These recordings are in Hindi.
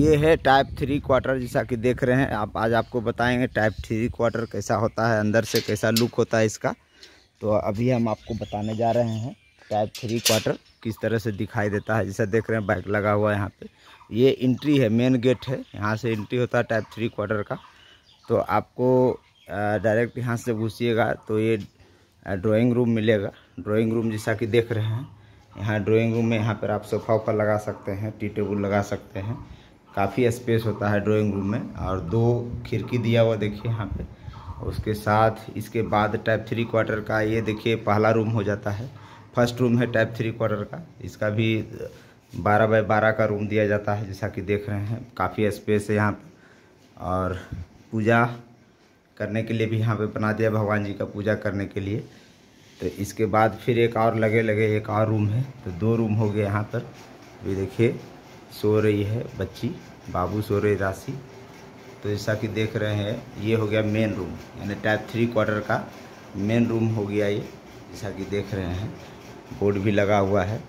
ये है टाइप थ्री क्वार्टर जैसा कि देख रहे हैं। आप, आज आपको बताएँगे टाइप थ्री क्वार्टर कैसा होता है, अंदर से कैसा लुक होता है इसका। तो अभी हम आपको बताने जा रहे हैं टाइप थ्री क्वार्टर किस तरह से दिखाई देता है। जैसा देख रहे हैं बाइक लगा हुआ है यहाँ पे। ये इंट्री है मेन गेट है। यहाँ से एंट्री होता है टाइप थ्री क्वार्टर का। तो आपको डायरेक्ट यहाँ से घुसिएगा तो ये ड्राइंग रूम मिलेगा। ड्राइंग रूम जैसा कि देख रहे हैं। यहाँ ड्राइंग रूम में यहाँ पर आप सोफा उफा लगा सकते हैं टी टेबल लगा सकते हैं। काफ़ी स्पेस होता है ड्राइंग रूम में और दो खिड़की दिया हुआ देखिए यहाँ पे। उसके साथ इसके बाद टाइप थ्री क्वार्टर का ये देखिए पहला रूम हो जाता है। फ़र्स्ट रूम है टाइप थ्री क्वार्टर का। इसका भी बारह बाई बारह का रूम दिया जाता है जैसा कि देख रहे हैं। काफ़ी स्पेस है यहाँ पर और पूजा करने के लिए भी यहाँ पे बना दिया भगवान जी का पूजा करने के लिए। तो इसके बाद फिर एक और लगे लगे एक और रूम है। तो दो रूम हो गए यहाँ पर। भी देखिए सो रही है बच्ची, बाबू सो रही राशि। तो जैसा कि देख रहे हैं, ये हो गया मेन रूम यानी टाइप थ्री क्वार्टर का मेन रूम हो गया ये, जैसा कि देख रहे हैं। बोर्ड भी लगा हुआ है,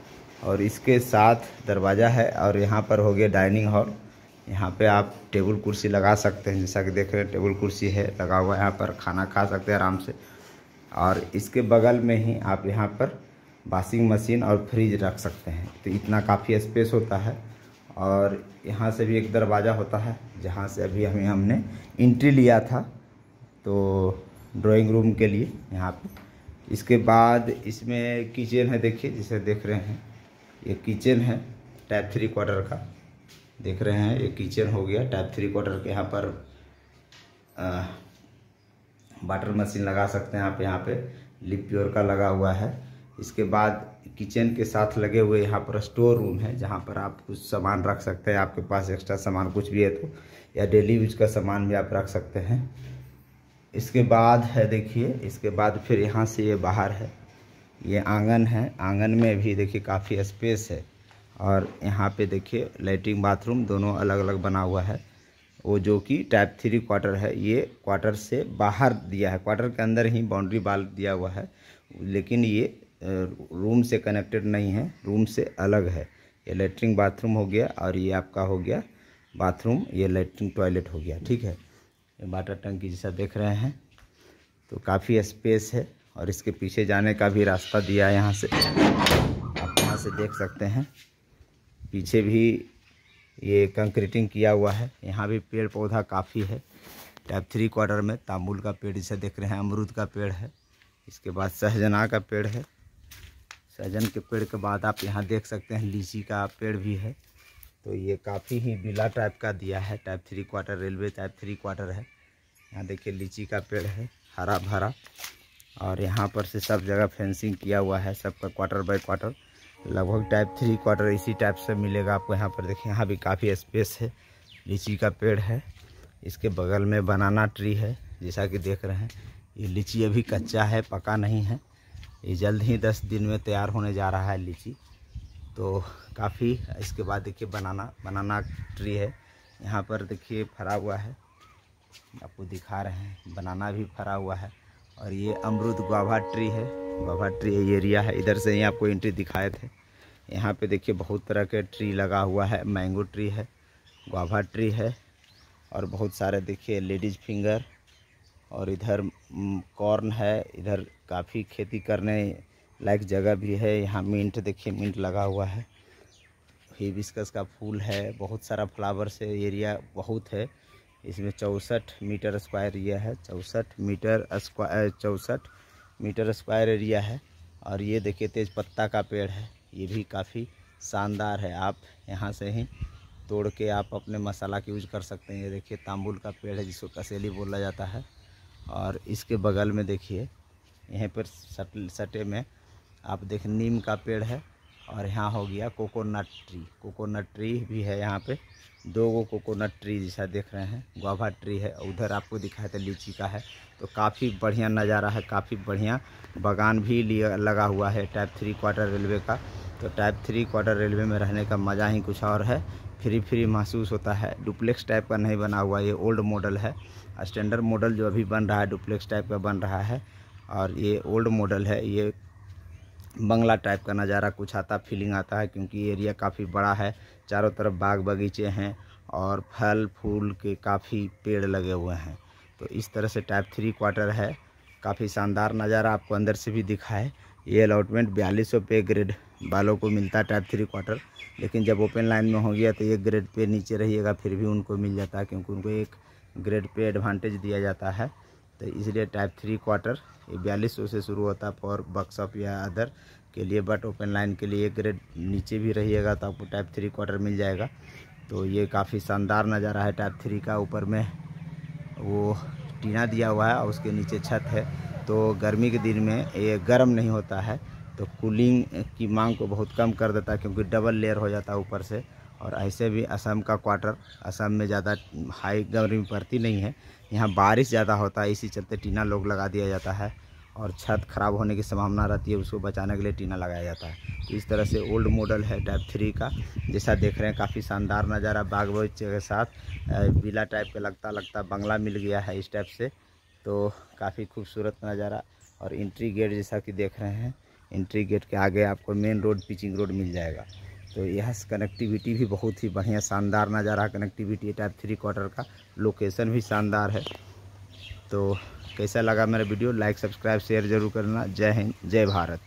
और इसके साथ दरवाज़ा है, और यहाँ पर हो गया डाइनिंग हॉल यहाँ पे आप टेबल कुर्सी लगा सकते हैं, जैसा कि देख रहे हैं, टेबल कुर्सी है, लगा हुआ है यहाँ पर, खाना खा सकते हैं आराम से। और इसके बगल में ही आप यहाँ पर वॉशिंग मशीन और फ्रिज रख सकते हैं। तो इतना काफ़ी स्पेस होता है। और यहाँ से भी एक दरवाज़ा होता है, जहाँ से अभी हमें, हमने इंट्री लिया था। तो ड्राइंग रूम के लिए यहाँ पे। इसके बाद इसमें किचन है, देखिए, जिसे देख रहे हैं। ये किचन है टाइप थ्री क्वार्टर का। देख रहे हैं, ये किचन हो गया टाइप थ्री क्वार्टर के यहाँ पर वाटर मशीन लगा सकते हैं आप। यहाँ पे लिप प्योर का लगा हुआ है। इसके बाद किचन के साथ लगे हुए यहाँ पर स्टोर रूम है, जहाँ पर आप कुछ सामान रख सकते हैं। आपके पास एक्स्ट्रा सामान कुछ भी है तो या डेली यूज़ का सामान भी आप रख सकते हैं। इसके बाद है, देखिए, इसके बाद फिर यहाँ से ये बाहर है। ये आँगन है। आँगन में भी देखिए काफ़ी स्पेस है। और यहाँ पे देखिए लेटरिन बाथरूम दोनों अलग अलग बना हुआ है। वो जो कि टाइप थ्री क्वार्टर है, ये क्वार्टर से बाहर दिया है। क्वार्टर के अंदर ही बाउंड्री बाल दिया हुआ है। लेकिन ये रूम से कनेक्टेड नहीं है, रूम से अलग है। ये लेटरिन बाथरूम हो गया और ये आपका हो गया बाथरूम, ये लेटरिन टॉयलेट हो गया, ठीक है? वाटर टंकी जैसा देख रहे हैं। तो काफ़ी स्पेस है और इसके पीछे जाने का भी रास्ता दिया है यहाँ से। आप यहाँ से देख सकते हैं। पीछे भी ये कंक्रीटिंग किया हुआ है। यहाँ भी पेड़ पौधा काफ़ी है। टाइप थ्री क्वार्टर में तांबुल का पेड़ जिसे देख रहे हैं, अमरूद का पेड़ है। इसके बाद सहजना का पेड़ है। सहजन के पेड़ के बाद आप यहाँ देख सकते हैं लीची का पेड़ भी है। तो ये काफ़ी ही बिला टाइप का दिया है, type three quarter railway, type three quarter है। यहाँ देखिए लीची का पेड़ है हरा भरा और यहाँ पर से सब जगह फेंसिंग किया हुआ है, सबका क्वार्टर बाय क्वार्टर। लगभग टाइप थ्री क्वार्टर इसी टाइप से मिलेगा आपको यहाँ पर। देखिए यहाँ भी काफ़ी स्पेस है, लीची का पेड़ है। इसके बगल में बनाना ट्री है, जैसा कि देख रहे हैं। ये लीची अभी कच्चा है, पका नहीं है। ये जल्द ही दस दिन में तैयार होने जा रहा है लीची। तो काफ़ी इसके बाद देखिए बनाना बनाना ट्री है। यहाँ पर देखिए फरा हुआ है। आपको दिखा रहे हैं, बनाना भी फरा हुआ है। और ये अमरूद गुआभा ट्री है। गुआभा ट्री एरिया है। इधर से ही आपको एंट्री दिखाए थे। यहाँ पे देखिए बहुत तरह के ट्री लगा हुआ है। मैंगो ट्री है, गुआभा ट्री है और बहुत सारे देखिए लेडीज़ फिंगर और इधर कॉर्न है, इधर काफ़ी खेती करने लायक जगह भी है। यहाँ मिंट देखिए मिंट लगा हुआ है। हिबिस्कस का फूल है। बहुत सारा फ्लावर से एरिया बहुत है। इसमें चौंसठ मीटर स्क्वायर एरिया है। चौंसठ मीटर स्क्वायर चौंसठ मीटर स्क्वायर एरिया है। और ये देखिए तेज पत्ता का पेड़ है। ये भी काफ़ी शानदार है। आप यहाँ से ही तोड़ के आप अपने मसाला की यूज़ कर सकते हैं। ये देखिए तांबुल का पेड़ है जिसको कसेली बोला जाता है। और इसके बगल में देखिए यहाँ पर सट, सटे में। आप देख, नीम का पेड़ है और यहाँ हो गया कोकोनट ट्री। कोकोनट ट्री भी है यहाँ पे। दो गो कोकोनट ट्री जैसा देख रहे हैं। गुआभा ट्री है। उधर आपको दिखाया था लीची का है। तो काफ़ी बढ़िया नज़ारा है। काफ़ी बढ़िया बागान भी लगा हुआ है टाइप थ्री क्वार्टर रेलवे का। तो टाइप थ्री क्वार्टर रेलवे में रहने का मज़ा ही कुछ और है। फ्री फ्री महसूस होता है। डुप्लेक्स टाइप का नहीं बना हुआ ये ओल्ड मॉडल है। स्टैंडर्ड मॉडल जो अभी बन रहा है, डुप्लेक्स टाइप का बन रहा है। और ये ओल्ड मॉडल है, ये बंगला टाइप का नज़ारा कुछ आता फीलिंग आता है क्योंकि एरिया काफ़ी बड़ा है, चारों तरफ़ बाग बगीचे हैं और फल, फूल के काफ़ी पेड़ लगे हुए हैं। तो इस तरह से टाइप थ्री क्वार्टर है, काफ़ी शानदार नज़ारा आपको अंदर से भी दिखा है। ये अलॉटमेंट बयालीस सौ पे ग्रेड वालों को मिलता है टाइप थ्री क्वार्टर लेकिन जब ओपन लाइन में हो गया तो एक ग्रेड पे नीचे रहिएगा, फिर भी उनको मिल जाता है क्योंकि उनको एक ग्रेड पे एडवांटेज दिया जाता है। तो इसलिए टाइप थ्री क्वार्टर ये बयालीस सौ से शुरू होता है फॉर वर्कशॉप या अदर के लिए बट ओपन लाइन के लिए एक ग्रेड नीचे भी रहिएगा तो आपको टाइप थ्री क्वार्टर मिल जाएगा। तो ये काफ़ी शानदार नज़ारा है टाइप थ्री का, ऊपर में वो टीना दिया हुआ है और उसके नीचे छत है। तो गर्मी के दिन में ये गर्म नहीं होता है तो कूलिंग की मांग को बहुत कम कर देता है क्योंकि डबल लेयर हो जाता है ऊपर से। और ऐसे भी असम का क्वार्टर असम में ज़्यादा हाई गर्मी पड़ती नहीं है। यहाँ बारिश ज़्यादा होता है, इसी चलते टीना लोग लगा दिया जाता है और छत ख़राब होने की संभावना रहती है, उसको बचाने के लिए टीना लगाया जाता है। तो इस तरह से ओल्ड मॉडल है टाइप थ्री का, जैसा देख रहे हैं, काफ़ी शानदार नज़ारा बाग बगीचे के साथ बिला टाइप का लगता लगता बंगला मिल गया है इस टाइप से। तो काफ़ी खूबसूरत नज़ारा और इंट्री गेट जैसा कि देख रहे हैं इंट्री गेट के आगे आपको मेन रोड पिचिंग रोड मिल जाएगा। तो यह कनेक्टिविटी भी बहुत ही बढ़िया शानदार नज़ारा कनेक्टिविटी टाइप थ्री क्वार्टर का लोकेशन भी शानदार है। तो कैसा लगा मेरा वीडियो लाइक सब्सक्राइब शेयर ज़रूर करना। जय हिंद, जय भारत।